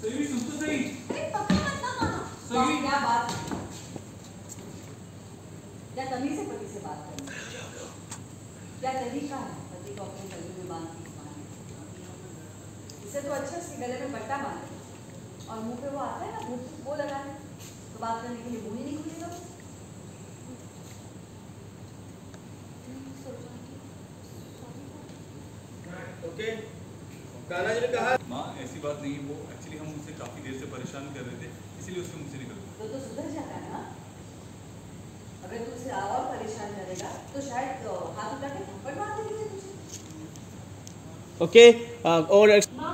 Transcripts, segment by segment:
सही सुन तो सही। अरे पक्का मत ना। मानो सही। क्या बात है? क्या तमीज से पति से बात करनी क्या तरीका है? पति को अपने गले में बाँध के इसे तो अच्छा इसके गले में पट्टा बांधे और मुँह पे वो आता है ना मुँह वो लगा तो बात करने के लिए मुँह ही नहीं खुलेगा। ओके। कान्हा जी ने कहा माँ ऐसी बात नहीं वो एक्चुअली हम उसे काफ़ी देर से परेशान कर रहे थे इसीलिए उसके मुँह से निकल गया तो तो सुधर जाता है ना। अगर तू उसे और परेशान करेगा तो शायद हाथ उठा के थप्पड़ मार देगी तुझे? ओके और माँ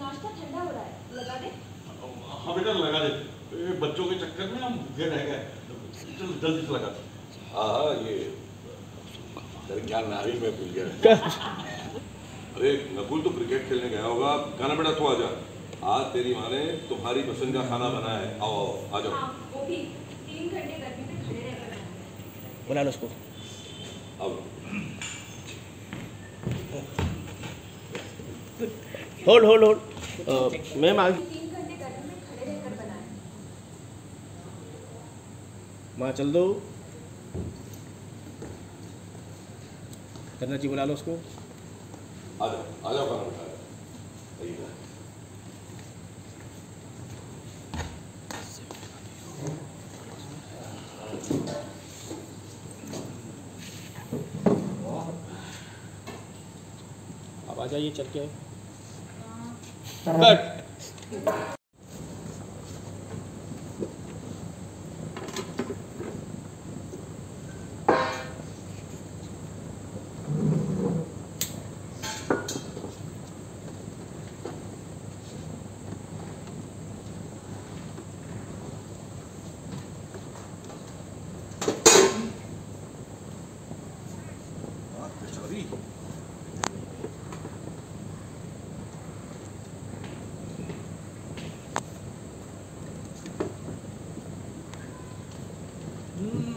नाश्ता ठंडा हो रहा है लगा दे। हाँ बेटा लगा दे। ये बच्चों के चक्कर में हम भूखे रह गए। चल जल्दी से लगा दे। हाँ ये क्या नारी में भूल गया अरे नकुल तो क्रिकेट खेलने गया होगा। गाना बेटा तू आ जा। आज तेरी माँ ने तुम्हारी पसंद का खाना बनाया है। आओ आओ आ जाओ। हाँ वो भी तीन घंटे गर्मी में खड़े रहकर बनाना है। बुला लो उसको। अब होल्ड होल्ड होल्ड मैम में खड़े रहकर बनाना है। माँ चल दो। करना जी बुला लो उसको। आ जाओ आ जाओ खाना बेटा जाओ। अब आ जाइए चल के कट Sorry. Mm.